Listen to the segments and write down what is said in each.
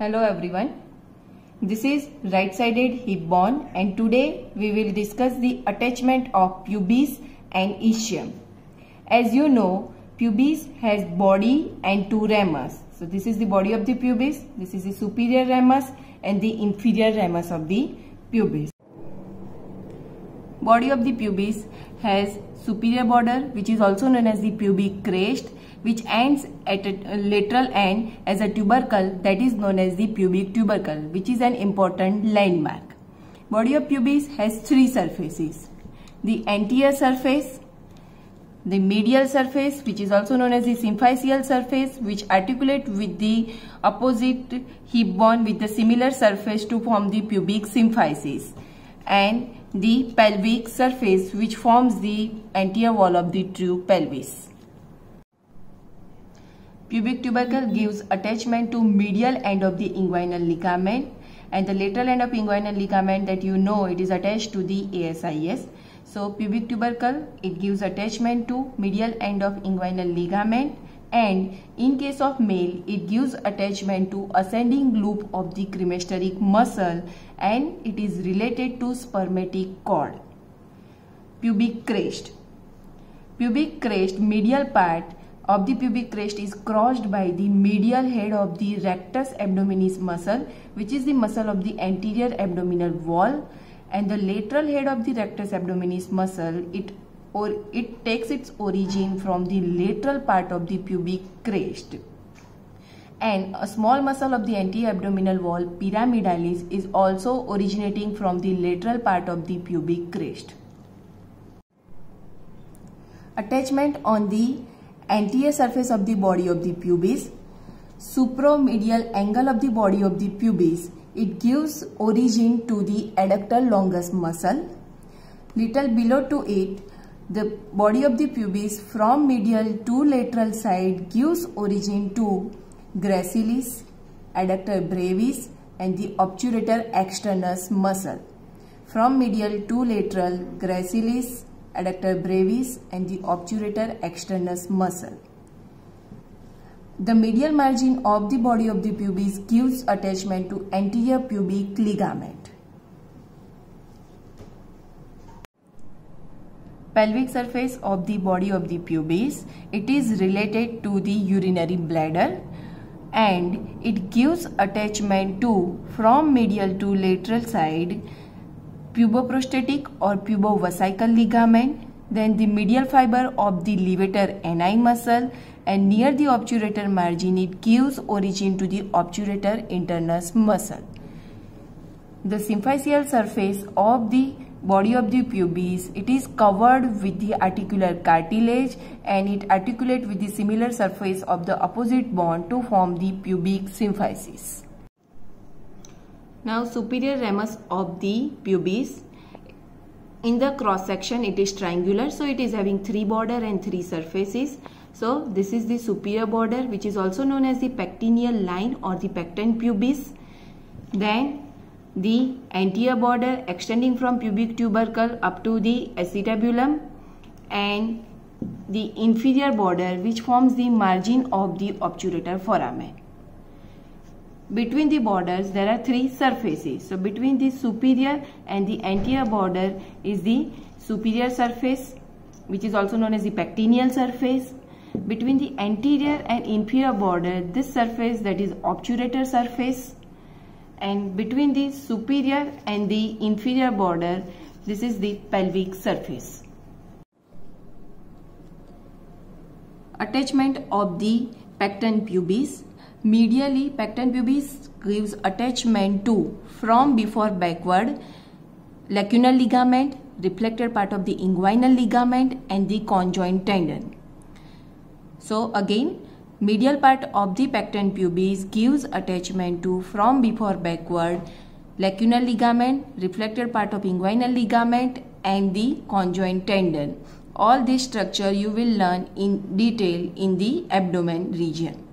Hello everyone. This is right-sided hip bone and today we will discuss the attachment of pubis and ischium. As you know, pubis has body and two ramus. So this is the body of the pubis, this is the superior ramus and the inferior ramus of the pubis. Body of the pubis has superior border which is also known as the pubic crest which ends at a lateral end as a tubercle that is known as the pubic tubercle which is an important landmark. Body of pubis has three surfaces. The anterior surface, the medial surface which is also known as the symphyseal surface which articulate with the opposite hip bone with the similar surface to form the pubic symphysis and the pelvic surface which forms the anterior wall of the true pelvis. Pubic tubercle gives attachment to medial end of the inguinal ligament and the lateral end of inguinal ligament that you know it is attached to the ASIS. So pubic tubercle it gives attachment to medial end of inguinal ligament and in case of male it gives attachment to ascending loop of the cremasteric muscle and it is related to spermatic cord. Pubic crest. Pubic crest medial part of the pubic crest is crossed by the medial head of the rectus abdominis muscle which is the muscle of the anterior abdominal wall and the lateral head of the rectus abdominis muscle it or it takes its origin from the lateral part of the pubic crest. And a small muscle of the anterior abdominal wall pyramidalis is also originating from the lateral part of the pubic crest. Attachment on the anterior surface of the body of the pubis, superomedial angle of the body of the pubis. It gives origin to the adductor longus muscle. Little below to it, the body of the pubis from medial to lateral side gives origin to gracilis, adductor brevis and the obturator externus muscle. From medial to lateral, gracilis, adductor brevis and the obturator externus muscle. The medial margin of the body of the pubis gives attachment to anterior pubic ligament. Pelvic surface of the body of the pubis, it is related to the urinary bladder and it gives attachment to from medial to lateral side puboprostatic or pubovesical ligament, then the medial fiber of the levator ani muscle and near the obturator margin it gives origin to the obturator internus muscle. The symphyseal surface of the body of the pubis, it is covered with the articular cartilage and it articulate with the similar surface of the opposite bone to form the pubic symphysis. Now superior ramus of the pubis. In the cross section it is triangular so it is having three border and three surfaces. So this is the superior border which is also known as the pectineal line or the pecten pubis. Then the anterior border extending from pubic tubercle up to the acetabulum and the inferior border which forms the margin of the obturator foramen between the borders there are three surfaces. So between the superior and the anterior border is the superior surface which is also known as the pectineal surface. Between the anterior and inferior border this surface that is obturator surface. And between the superior and the inferior border this is the pelvic surface. Attachment of the pecten pubis Medially, pecten pubis gives attachment to from before backward lacunar ligament, reflected part of the inguinal ligament and the conjoint tendon. So again, medial part of the pecten pubis gives attachment to from before backward lacunar ligament, reflected part of inguinal ligament and the conjoint tendon. All this structure you will learn in detail in the abdomen region.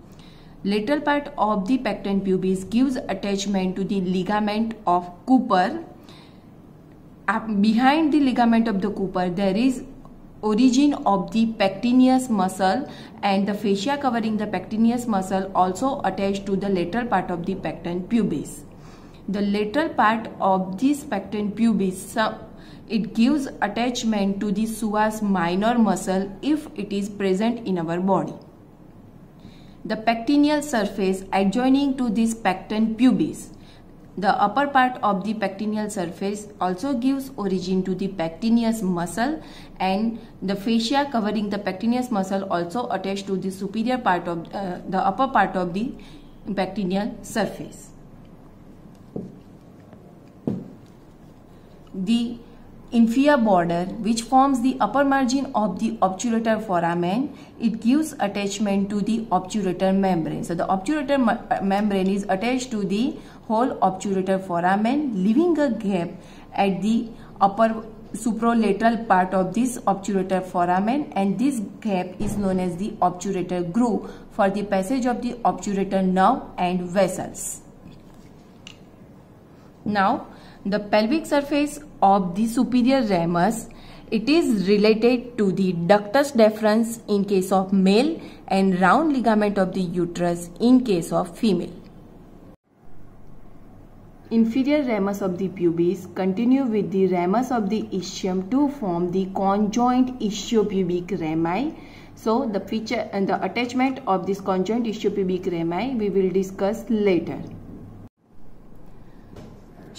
Lateral part of the pecten pubis gives attachment to the ligament of Cooper. Behind the ligament of the Cooper, there is origin of the pectineus muscle and the fascia covering the pectineus muscle also attached to the lateral part of the pecten pubis. The lateral part of this pecten pubis it gives attachment to the psoas minor muscle if it is present in our body. The pectineal surface adjoining to this pecten pubis the upper part of the pectineal surface also gives origin to the pectineus muscle and the fascia covering the pectineus muscle also attached to the superior part of uh, the upper part of the pectineal surface. The inferior border which forms the upper margin of the obturator foramen it gives attachment to the obturator membrane so the obturator uh, membrane is attached to the whole obturator foramen leaving a gap at the upper supralateral part of this obturator foramen and this gap is known as the obturator groove for the passage of the obturator nerve and vessels. Now the pelvic surface of the superior ramus it is related to the ductus deferens in case of male and round ligament of the uterus in case of female. Inferior ramus of the pubis continue with the ramus of the ischium to form the conjoint ischiopubic rami. So the feature and the attachment of this conjoint ischiopubic rami we will discuss later.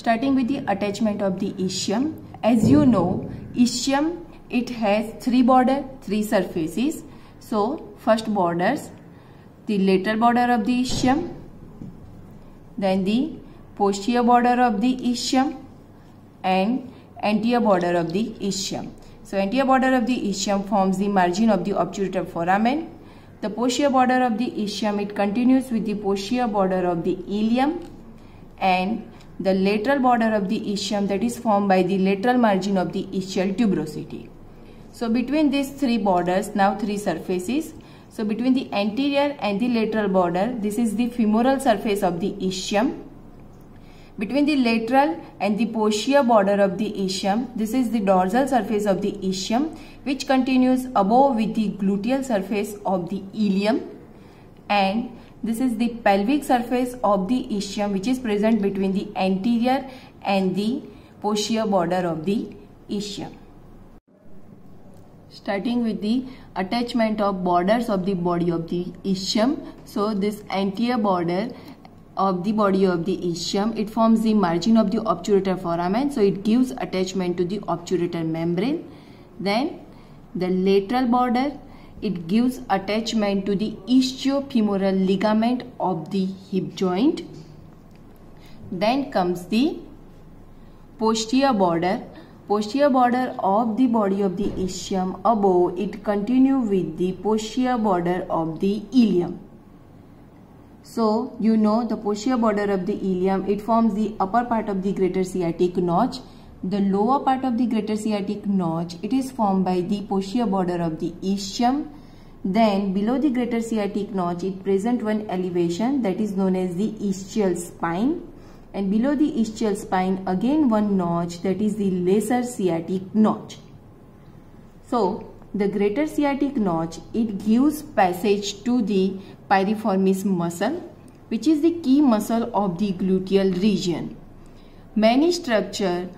Starting with the attachment of the ischium. As you know, ischium it has three border, three surfaces. So first borders, the lateral border of the ischium, then the posterior border of the ischium and anterior border of the ischium. So anterior border of the ischium forms the margin of the obturator foramen. The posterior border of the ischium it continues with the posterior border of the ilium and the lateral border of the ischium that is formed by the lateral margin of the ischial tuberosity. So between these three borders now three surfaces. So between the anterior and the lateral border this is the femoral surface of the ischium between the lateral and the posterior border of the ischium, this is the dorsal surface of the ischium which continues above with the gluteal surface of the ilium and this is the pelvic surface of the ischium which is present between the anterior and the posterior border of the ischium. Starting with the attachment of borders of the body of the ischium. So this anterior border of the body of the ischium. It forms the margin of the obturator foramen. So it gives attachment to the obturator membrane. Then the lateral border, it gives attachment to the ischiofemoral ligament of the hip joint. Then comes the posterior border. Posterior border of the body of the ischium above, it continue with the posterior border of the ilium. So you know the posterior border of the ilium, it forms the upper part of the greater sciatic notch. The lower part of the greater sciatic notch, it is formed by the posterior border of the ischium. Then below the greater sciatic notch, it present one elevation that is known as the ischial spine. And below the ischial spine, again one notch that is the lesser sciatic notch. So the greater sciatic notch, it gives passage to the piriformis muscle, which is the key muscle of the gluteal region. Many structure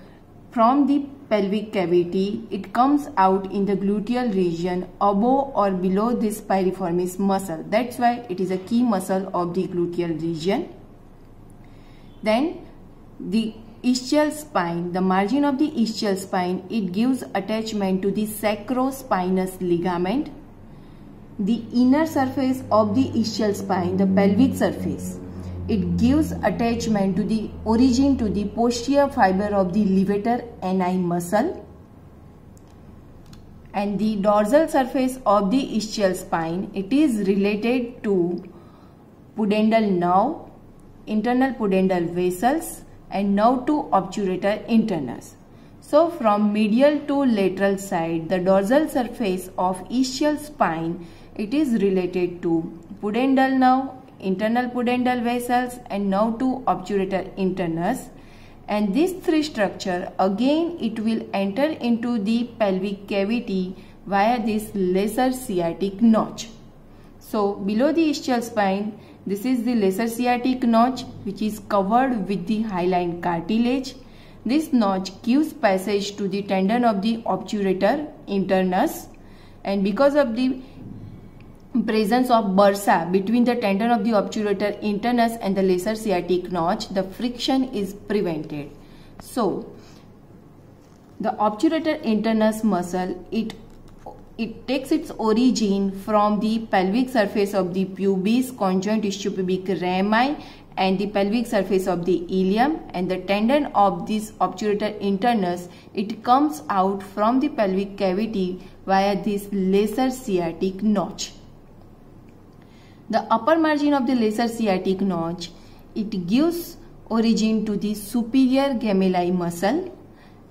from the pelvic cavity, it comes out in the gluteal region above or below this piriformis muscle. That's why it is a key muscle of the gluteal region. Then the ischial spine, the margin of the ischial spine, it gives attachment to the sacrospinous ligament. The inner surface of the ischial spine, the pelvic surface, it gives attachment to the origin to the posterior fiber of the levator ani muscle. And the dorsal surface of the ischial spine, it is related to pudendal nerve, internal pudendal vessels, and now to obturator internus. So from medial to lateral side, the dorsal surface of ischial spine, it is related to pudendal nerve, internal pudendal vessels and now to obturator internus. And this three structure again it will enter into the pelvic cavity via this lesser sciatic notch. So below the ischial spine, this is the lesser sciatic notch which is covered with the hyaline cartilage. This notch gives passage to the tendon of the obturator internus and because of the presence of bursa between the tendon of the obturator internus and the lesser sciatic notch, the friction is prevented. So, the obturator internus muscle, it it takes its origin from the pelvic surface of the pubis, conjoint ischiopubic rami and the pelvic surface of the ilium and the tendon of this obturator internus, it comes out from the pelvic cavity via this lesser sciatic notch. The upper margin of the lesser sciatic notch, it gives origin to the superior gemelli muscle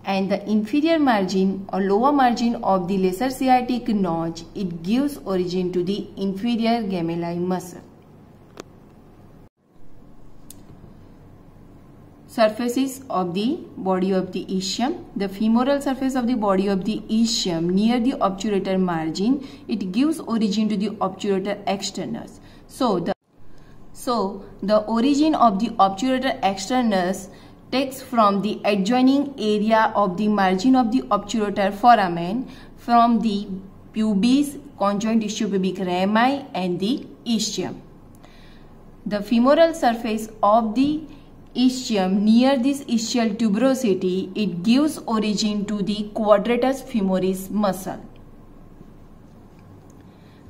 and the inferior margin or lower margin of the lesser sciatic notch, it gives origin to the inferior gemelli muscle. Surfaces of the body of the ischium. The femoral surface of the body of the ischium near the obturator margin, it gives origin to the obturator externus. So the so the origin of the obturator externus takes from the adjoining area of the margin of the obturator foramen from the pubis, conjoint ischiopubic rami and the ischium. The femoral surface of the ischium near this ischial tuberosity, it gives origin to the quadratus femoris muscle.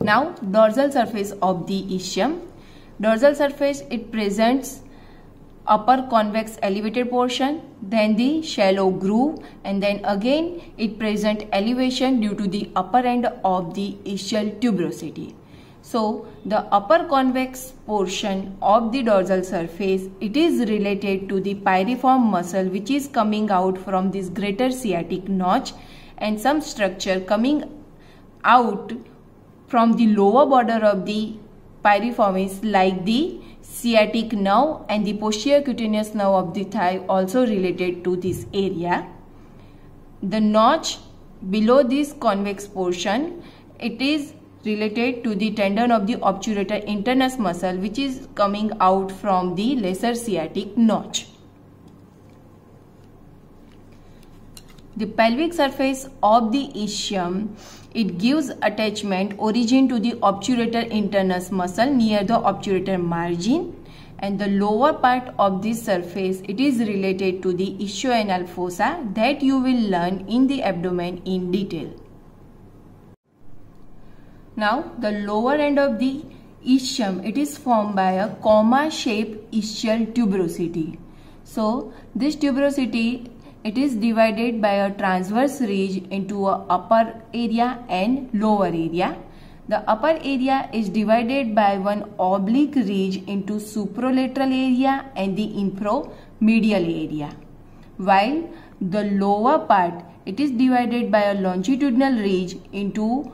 Now dorsal surface of the ischium. Dorsal surface it presents upper convex elevated portion then the shallow groove and then again it present elevation due to the upper end of the ischial tuberosity. So the upper convex portion of the dorsal surface it is related to the piriform muscle which is coming out from this greater sciatic notch and some structure coming out from the lower border of the piriformis like the sciatic nerve and the posterior cutaneous nerve of the thigh also related to this area. The notch below this convex portion, it is related to the tendon of the obturator internus muscle which is coming out from the lesser sciatic notch. The pelvic surface of the ischium it gives attachment origin to the obturator internus muscle near the obturator margin and the lower part of this surface it is related to the ischioanal fossa that you will learn in the abdomen in detail. Now the lower end of the ischium it is formed by a comma shaped ischial tuberosity. So this tuberosity it is divided by a transverse ridge into a upper area and lower area. The upper area is divided by one oblique ridge into supralateral area and the inframedial area. While the lower part it is divided by a longitudinal ridge into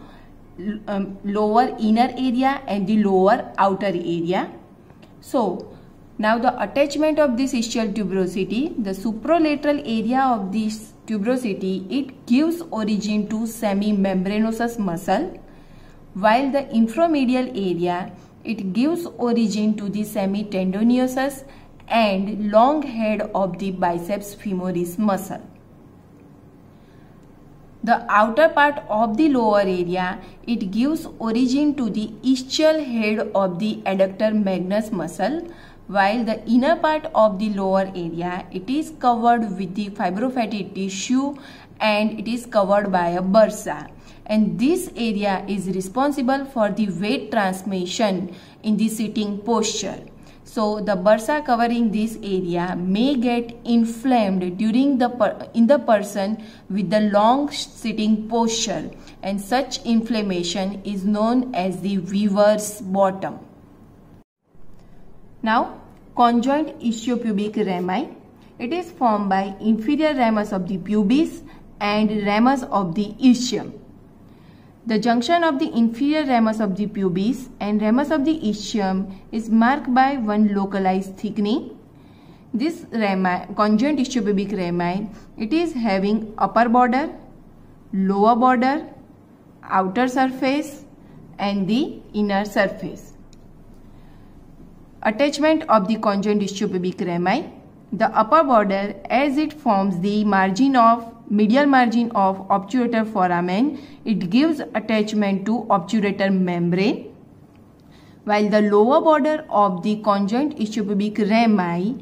um, lower inner area and the lower outer area. So now the attachment of this ischial tuberosity, the supralateral area of this tuberosity, it gives origin to semimembranosus muscle while the inframedial area, it gives origin to the semitendinosus and long head of the biceps femoris muscle. The outer part of the lower area, it gives origin to the ischial head of the adductor magnus muscle while the inner part of the lower area it is covered with the fibrofatty tissue and it is covered by a bursa. And this area is responsible for the weight transmission in the sitting posture. So the bursa covering this area may get inflamed during the in the person with the long sitting posture and such inflammation is known as the weaver's bottom now, conjoint ischiopubic rami. It is formed by inferior ramus of the pubis and ramus of the ischium. The junction of the inferior ramus of the pubis and ramus of the ischium is marked by one localized thickening. This rami, conjoint ischiopubic rami, it is having upper border, lower border, outer surface and the inner surface. Attachment of the conjoint ischiopubic rami. The upper border as it forms the margin of medial margin of obturator foramen, it gives attachment to obturator membrane while the lower border of the conjoint ischiopubic rami,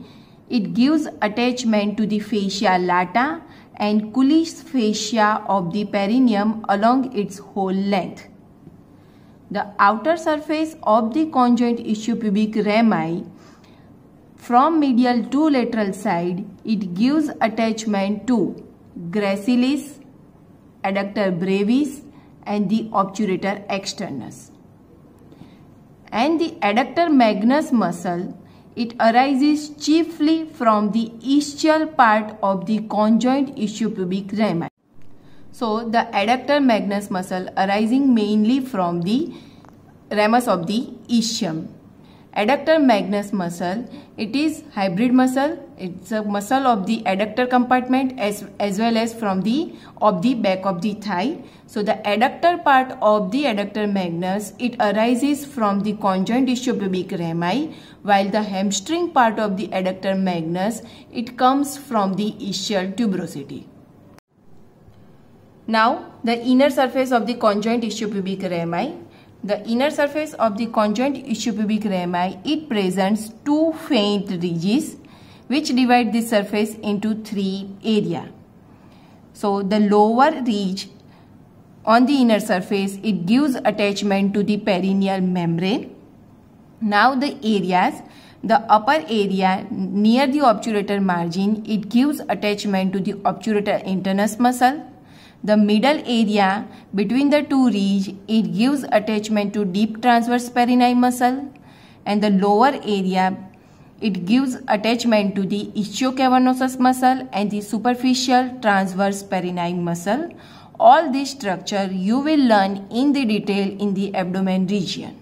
it gives attachment to the fascia lata and Colles' fascia of the perineum along its whole length. The outer surface of the conjoint ischiopubic rami from medial to lateral side, it gives attachment to gracilis, adductor brevis and the obturator externus. And the adductor magnus muscle, it arises chiefly from the ischial part of the conjoint ischiopubic rami. So the adductor magnus muscle arising mainly from the ramus of the ischium. Adductor magnus muscle it is hybrid muscle. It's a muscle of the adductor compartment as as well as from the of the back of the thigh. So the adductor part of the adductor magnus it arises from the conjoint ischiopubic rami while the hamstring part of the adductor magnus it comes from the ischial tuberosity now the inner surface of the conjoint ischiopubic rami the inner surface of the conjoint ischiopubic rami, it presents two faint ridges which divide the surface into three areas. So the lower ridge on the inner surface, it gives attachment to the perineal membrane. Now the areas, the upper area near the obturator margin, it gives attachment to the obturator internus muscle the middle area between the two ridge, it gives attachment to deep transverse perineal muscle and the lower area, it gives attachment to the ischiocavernosus muscle and the superficial transverse perineal muscle. All this structure you will learn in the detail in the abdomen region.